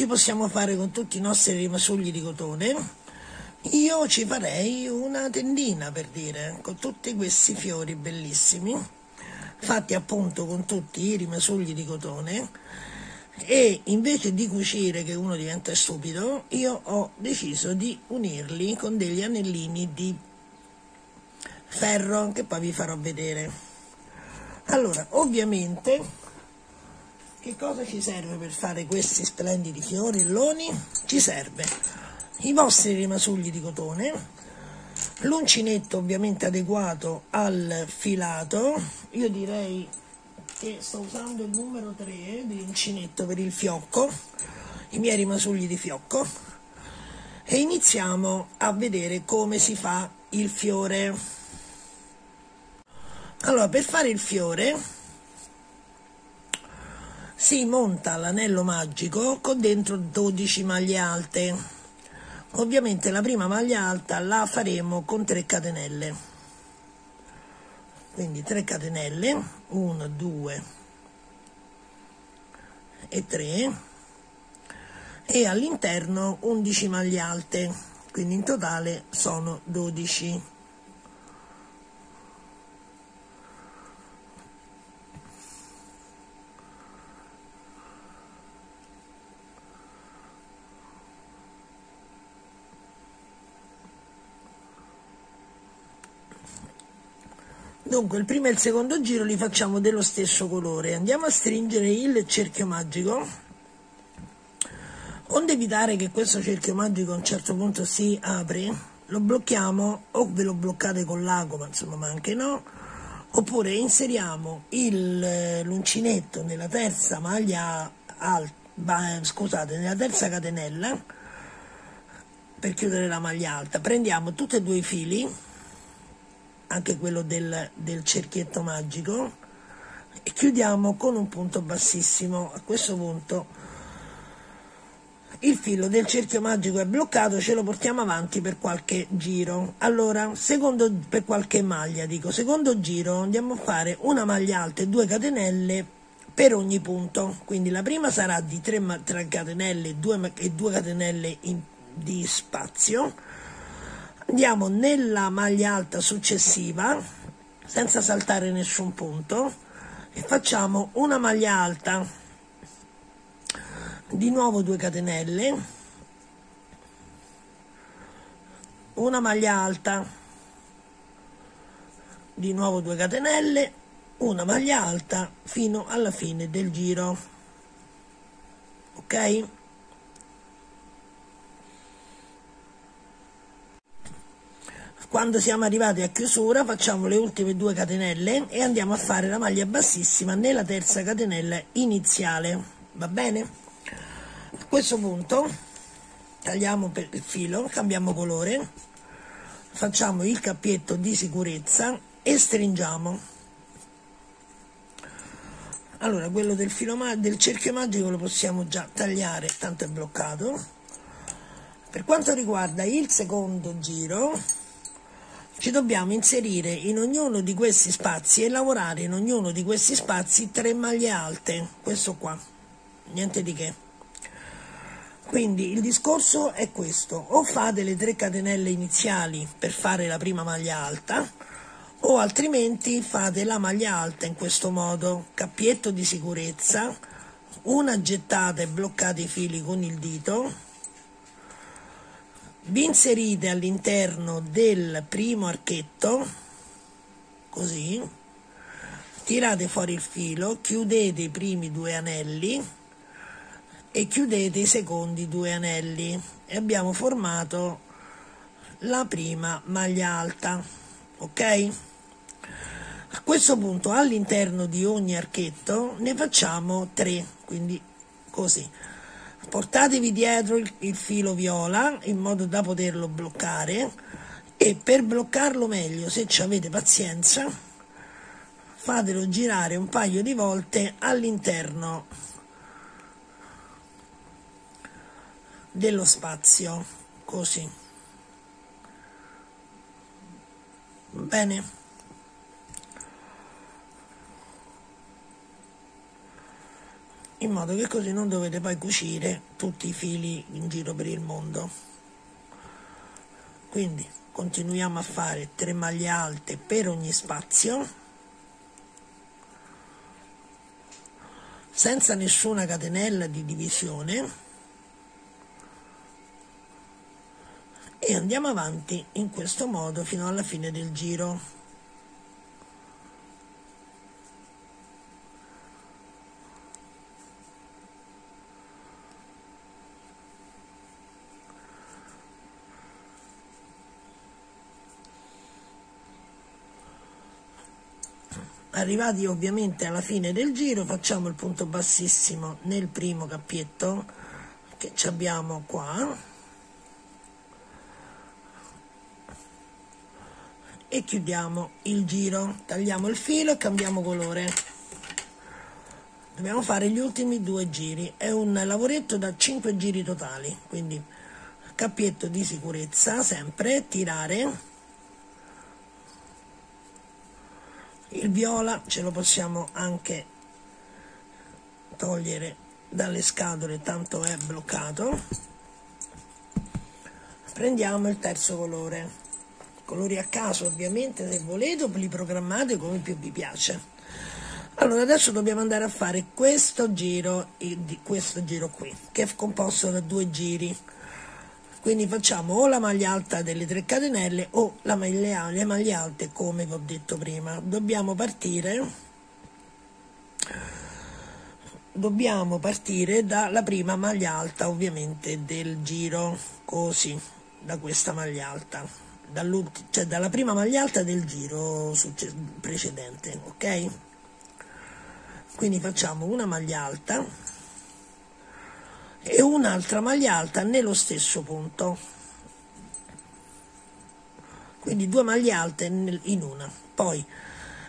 ci possiamo fare con tutti i nostri rimasugli di cotone, io ci farei una tendina per dire, con tutti questi fiori bellissimi, fatti appunto con tutti i rimasugli di cotone, e invece di cucire che uno diventa stupido, io ho deciso di unirli con degli anellini di ferro che poi vi farò vedere. Allora, ovviamente che cosa ci serve per fare questi splendidi fiorelloni? Ci serve i vostri rimasugli di cotone, l'uncinetto ovviamente adeguato al filato, io direi che sto usando il numero 3 di uncinetto per il fiocco, i miei rimasugli di fiocco, e iniziamo a vedere come si fa il fiore. Allora, per fare il fiore si monta l'anello magico con dentro 12 maglie alte. Ovviamente la prima maglia alta la faremo con 3 catenelle. Quindi 3 catenelle 1 2 e 3 e all'interno 11 maglie alte. Quindi in totale sono 12 Dunque il primo e il secondo giro li facciamo dello stesso colore. Andiamo a stringere il cerchio magico. Onde evitare che questo cerchio magico a un certo punto si apre, lo blocchiamo o ve lo bloccate con l'ago, ma insomma ma anche no, oppure inseriamo l'uncinetto nella terza maglia alta, scusate, nella terza catenella per chiudere la maglia alta. Prendiamo tutti e due i fili anche quello del, del cerchietto magico e chiudiamo con un punto bassissimo. A questo punto il filo del cerchio magico è bloccato ce lo portiamo avanti per qualche giro. Allora secondo per qualche maglia dico secondo giro andiamo a fare una maglia alta e due catenelle per ogni punto. Quindi la prima sarà di 3, 3 catenelle e 2, e 2 catenelle in, di spazio andiamo nella maglia alta successiva senza saltare nessun punto e facciamo una maglia alta. Di nuovo 2 catenelle. Una maglia alta. Di nuovo 2 catenelle. Una maglia alta fino alla fine del giro. Ok Quando siamo arrivati a chiusura facciamo le ultime due catenelle e andiamo a fare la maglia bassissima nella terza catenella iniziale. Va bene? A questo punto tagliamo per il filo, cambiamo colore, facciamo il cappietto di sicurezza e stringiamo. Allora, quello del, filo del cerchio magico lo possiamo già tagliare, tanto è bloccato. Per quanto riguarda il secondo giro, ci dobbiamo inserire in ognuno di questi spazi e lavorare in ognuno di questi spazi tre maglie alte questo qua niente di che. Quindi il discorso è questo o fate le tre catenelle iniziali per fare la prima maglia alta o altrimenti fate la maglia alta in questo modo cappietto di sicurezza una gettata e bloccate i fili con il dito vi inserite all'interno del primo archetto così tirate fuori il filo chiudete i primi due anelli e chiudete i secondi due anelli. E abbiamo formato la prima maglia alta ok? A questo punto all'interno di ogni archetto ne facciamo tre quindi così portatevi dietro il, il filo viola in modo da poterlo bloccare e per bloccarlo meglio se ci avete pazienza fatelo girare un paio di volte all'interno dello spazio così. Bene in modo che così non dovete poi cucire tutti i fili in giro per il mondo. Quindi continuiamo a fare 3 maglie alte per ogni spazio senza nessuna catenella di divisione e andiamo avanti in questo modo fino alla fine del giro arrivati ovviamente alla fine del giro facciamo il punto bassissimo nel primo cappietto che abbiamo qua. E chiudiamo il giro tagliamo il filo e cambiamo colore. Dobbiamo fare gli ultimi due giri. È un lavoretto da 5 giri totali quindi cappietto di sicurezza sempre tirare il viola ce lo possiamo anche togliere dalle scatole tanto è bloccato. Prendiamo il terzo colore. Colori a caso ovviamente se volete li programmate come più vi piace. Allora adesso dobbiamo andare a fare questo giro questo giro qui che è composto da due giri quindi facciamo o la maglia alta delle tre catenelle o maglia, le maglie alte come vi ho detto prima. Dobbiamo partire dobbiamo partire dalla prima maglia alta ovviamente del giro così da questa maglia alta. Cioè dalla prima maglia alta del giro precedente ok? Quindi facciamo una maglia alta e un'altra maglia alta nello stesso punto. Quindi due maglie alte in una. Poi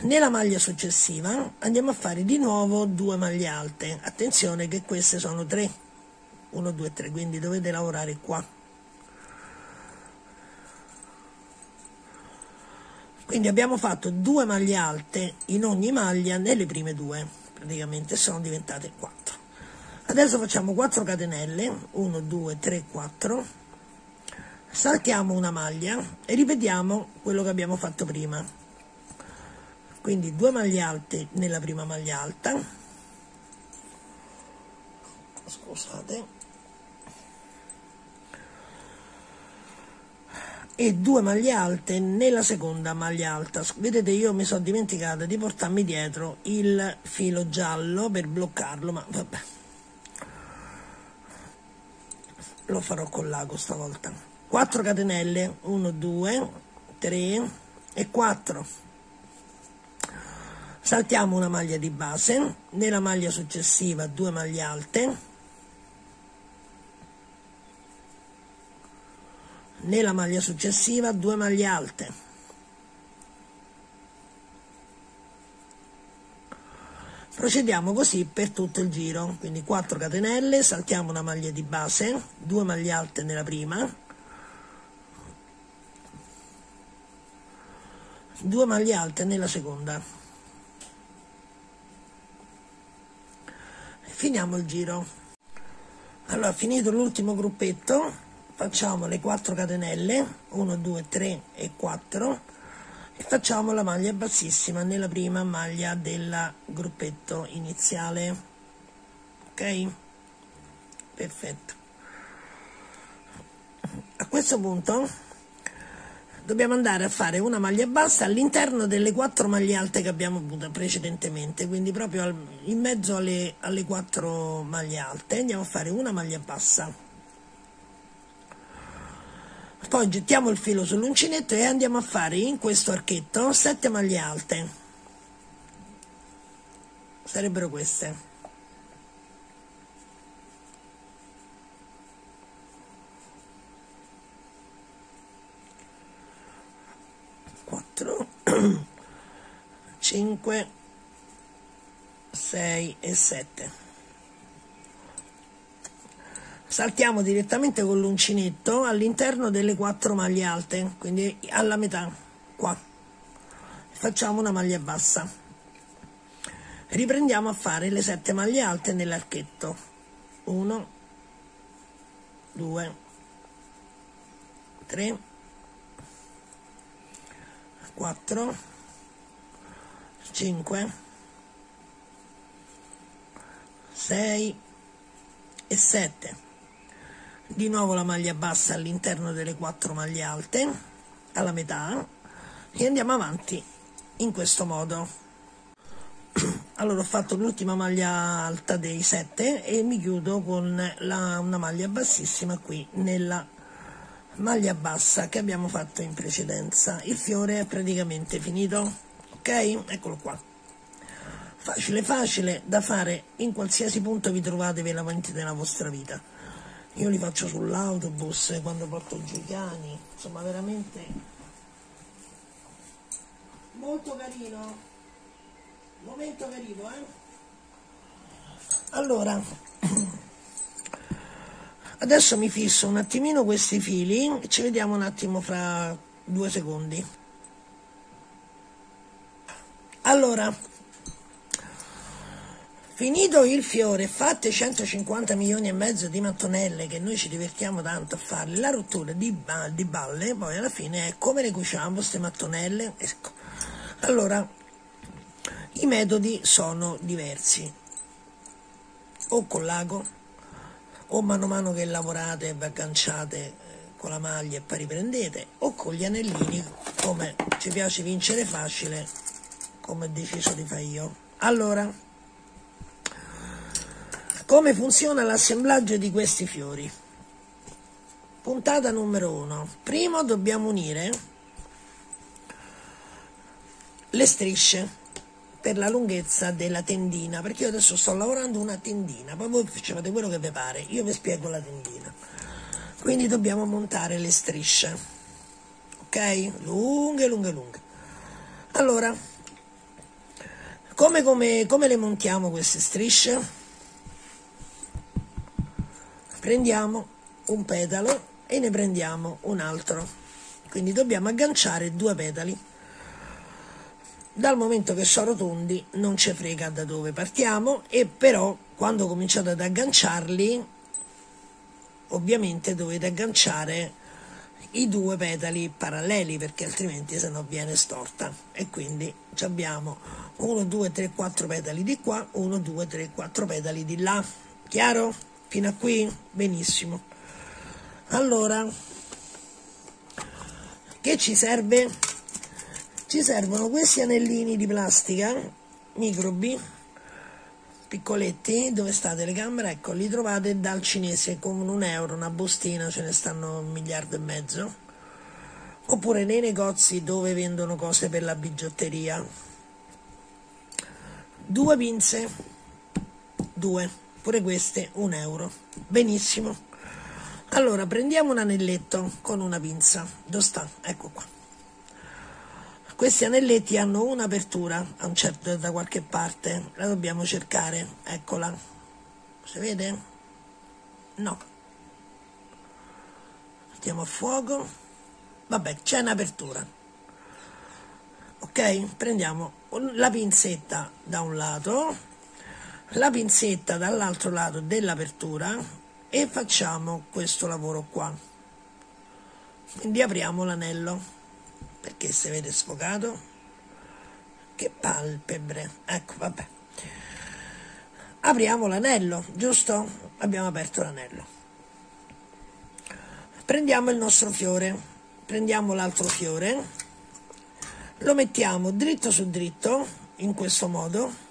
nella maglia successiva andiamo a fare di nuovo due maglie alte. Attenzione che queste sono tre. 1 2 3 quindi dovete lavorare qua. Quindi abbiamo fatto due maglie alte in ogni maglia nelle prime due. Praticamente sono diventate 4 adesso facciamo 4 catenelle 1 2 3 4 saltiamo una maglia e ripetiamo quello che abbiamo fatto prima. Quindi due maglie alte nella prima maglia alta. Scusate. E due maglie alte nella seconda maglia alta. Vedete io mi sono dimenticata di portarmi dietro il filo giallo per bloccarlo ma vabbè lo farò con l'ago stavolta. 4 catenelle 1 2 3 e 4 saltiamo una maglia di base nella maglia successiva due maglie alte. Nella maglia successiva due maglie alte procediamo così per tutto il giro. Quindi 4 catenelle saltiamo una maglia di base 2 maglie alte nella prima 2 maglie alte nella seconda. E finiamo il giro. Allora finito l'ultimo gruppetto facciamo le 4 catenelle 1 2 3 e 4 e facciamo la maglia bassissima nella prima maglia del gruppetto iniziale. Ok? Perfetto. A questo punto dobbiamo andare a fare una maglia bassa all'interno delle quattro maglie alte che abbiamo avuto precedentemente quindi proprio in mezzo alle, alle quattro maglie alte. Andiamo a fare una maglia bassa poi gettiamo il filo sull'uncinetto e andiamo a fare in questo archetto 7 maglie alte. Sarebbero queste. 4 5 6 e 7 saltiamo direttamente con l'uncinetto all'interno delle quattro maglie alte quindi alla metà qua. Facciamo una maglia bassa. Riprendiamo a fare le sette maglie alte nell'archetto. 1 2 3 4 5 6 e 7 di nuovo la maglia bassa all'interno delle quattro maglie alte alla metà e andiamo avanti in questo modo. Allora ho fatto l'ultima maglia alta dei 7 e mi chiudo con la, una maglia bassissima qui nella maglia bassa che abbiamo fatto in precedenza. Il fiore è praticamente finito ok? Eccolo qua. Facile facile da fare. In qualsiasi punto vi trovate veramente nella vostra vita io li faccio sull'autobus quando porto giù i cani. Insomma veramente molto carino. Momento carino eh. Allora adesso mi fisso un attimino questi fili. Ci vediamo un attimo fra due secondi. Allora finito il fiore fatte 150 milioni e mezzo di mattonelle che noi ci divertiamo tanto a farle la rottura di, di balle poi alla fine è come le cuciamo queste mattonelle ecco. Allora i metodi sono diversi. O con l'ago o mano a mano che lavorate e vi agganciate eh, con la maglia e poi riprendete o con gli anellini come ci piace vincere facile come ho deciso di fare io. Allora come funziona l'assemblaggio di questi fiori? Puntata numero uno. Primo dobbiamo unire le strisce per la lunghezza della tendina perché io adesso sto lavorando una tendina poi voi facevate quello che vi pare io vi spiego la tendina. Quindi dobbiamo montare le strisce ok? Lunghe lunghe lunghe. Allora come, come, come le montiamo queste strisce prendiamo un petalo e ne prendiamo un altro. Quindi dobbiamo agganciare due petali dal momento che sono rotondi non ci frega da dove partiamo e però quando cominciate ad agganciarli ovviamente dovete agganciare i due petali paralleli perché altrimenti se no viene storta. E quindi abbiamo 1 2 3 4 petali di qua 1 2 3 4 petali di là. Chiaro fino a qui benissimo. Allora che ci serve? Ci servono questi anellini di plastica microbi piccoletti dove sta telecamera ecco li trovate dal cinese con un euro una bustina ce ne stanno un miliardo e mezzo. Oppure nei negozi dove vendono cose per la bigiotteria. Due pinze. Due pure queste un euro benissimo allora prendiamo un anelletto con una pinza dove sta? ecco qua questi anelletti hanno un'apertura certo, da qualche parte, la dobbiamo cercare, eccola. Si vede? No. Mettiamo a fuoco. Vabbè, c'è un'apertura. Ok? Prendiamo la pinzetta da un lato, la pinzetta dall'altro lato dell'apertura e facciamo questo lavoro qua. Quindi apriamo l'anello. Perché si vede sfocato che palpebre. Ecco vabbè. Apriamo l'anello giusto? abbiamo aperto l'anello. Prendiamo il nostro fiore. Prendiamo l'altro fiore. Lo mettiamo dritto su dritto in questo modo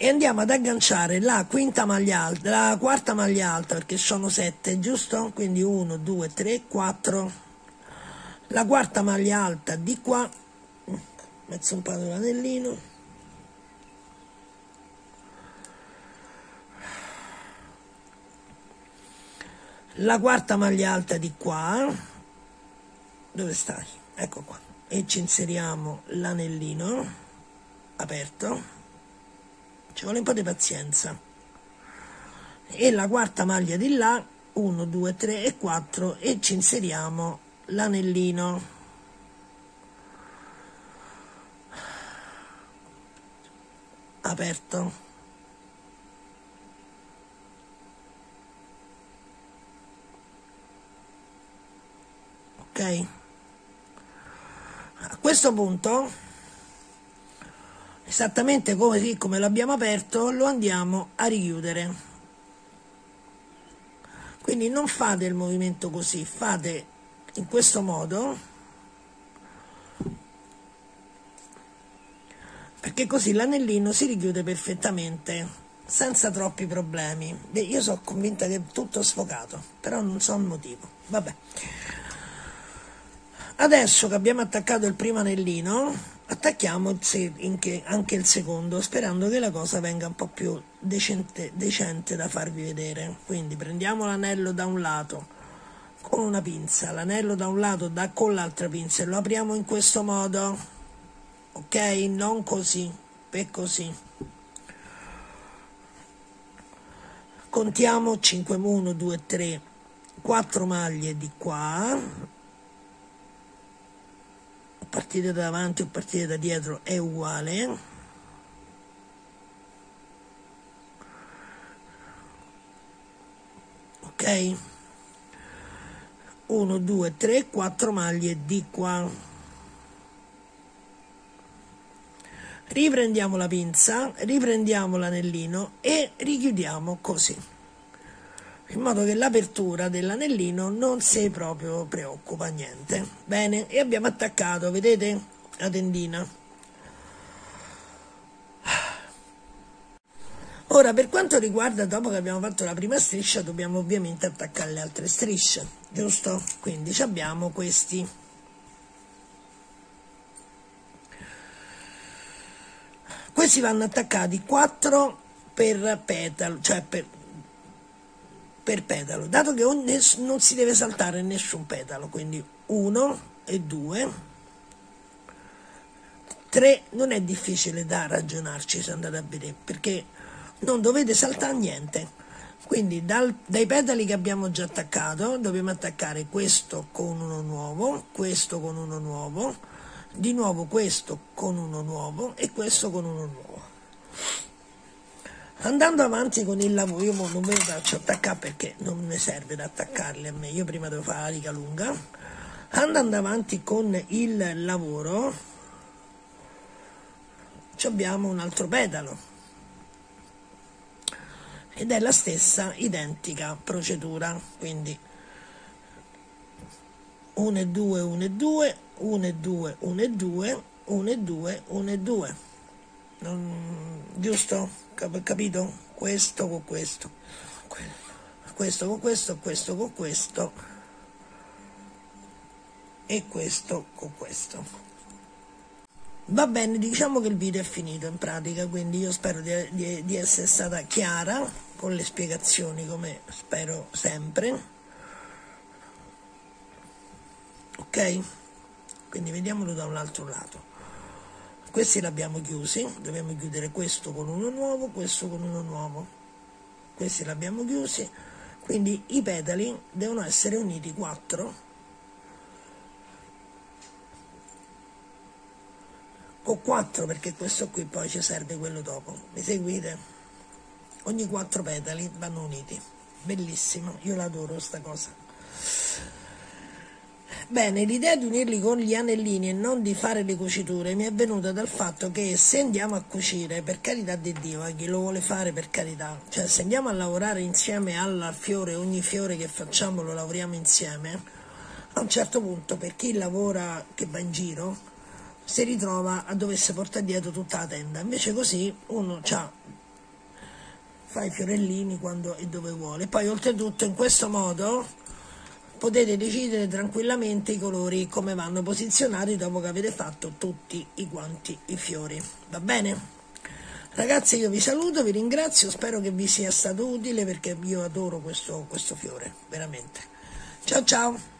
e andiamo ad agganciare la quinta maglia alta, la quarta maglia alta perché sono sette, giusto? Quindi 1, 2, 3, 4. La quarta maglia alta di qua, mezzo un po' l'anellino. La quarta maglia alta di qua, dove stai? Ecco qua. E ci inseriamo l'anellino aperto ci vuole un po' di pazienza. E la quarta maglia di là 1 2 3 e 4 e ci inseriamo l'anellino. Aperto. Ok. A questo punto esattamente come, come l'abbiamo aperto lo andiamo a richiudere. Quindi non fate il movimento così fate in questo modo. Perché così l'anellino si richiude perfettamente senza troppi problemi. Io sono convinta che è tutto sfocato però non so il motivo. Vabbè. Adesso che abbiamo attaccato il primo anellino attacchiamo anche il secondo sperando che la cosa venga un po' più decente, decente da farvi vedere. Quindi prendiamo l'anello da un lato con una pinza l'anello da un lato da con l'altra pinza e lo apriamo in questo modo. Ok? Non così per così. Contiamo 5 1 2 3 4 maglie di qua partire da davanti o partire da dietro è uguale. Ok? 1 2 3 4 maglie di qua. Riprendiamo la pinza riprendiamo l'anellino e richiudiamo così in modo che l'apertura dell'anellino non si proprio preoccupa niente. Bene e abbiamo attaccato vedete la tendina. Ora per quanto riguarda dopo che abbiamo fatto la prima striscia dobbiamo ovviamente attaccare le altre strisce giusto? Quindi abbiamo questi. Questi vanno attaccati 4 per petalo cioè per per petalo, dato che non si deve saltare nessun petalo, quindi 1 e 2, 3 non è difficile da ragionarci se andate a vedere, perché non dovete saltare niente. Quindi dal, dai petali che abbiamo già attaccato dobbiamo attaccare questo con uno nuovo, questo con uno nuovo, di nuovo questo con uno nuovo e questo con uno nuovo andando avanti con il lavoro io non me lo faccio attaccare perché non mi serve da attaccarli a me. Io prima devo fare la riga lunga. Andando avanti con il lavoro abbiamo un altro pedalo. Ed è la stessa identica procedura quindi 1 e 2 1 e 2 1 e 2 1 e 2 1 e 2 1 e 2 non, giusto? capito? Questo con questo, questo con questo, questo con questo e questo con questo. Va bene, diciamo che il video è finito in pratica, quindi io spero di, di, di essere stata chiara con le spiegazioni come spero sempre. Ok? Quindi vediamolo da un altro lato questi l'abbiamo chiusi dobbiamo chiudere questo con uno nuovo questo con uno nuovo. Questi l'abbiamo chiusi. Quindi i petali devono essere uniti 4 o 4 perché questo qui poi ci serve quello dopo. Mi seguite? ogni 4 petali vanno uniti. Bellissimo io l'adoro sta cosa Bene, l'idea di unirli con gli anellini e non di fare le cuciture mi è venuta dal fatto che se andiamo a cucire, per carità di Dio, a chi lo vuole fare per carità, cioè se andiamo a lavorare insieme al fiore, ogni fiore che facciamo lo lavoriamo insieme, a un certo punto per chi lavora che va in giro si ritrova a doversi portare dietro tutta la tenda, invece così uno ha fa i fiorellini quando e dove vuole. Poi oltretutto in questo modo potete decidere tranquillamente i colori come vanno posizionati dopo che avete fatto tutti i quanti i fiori. Va bene? ragazzi io vi saluto vi ringrazio spero che vi sia stato utile perché io adoro questo, questo fiore veramente. Ciao ciao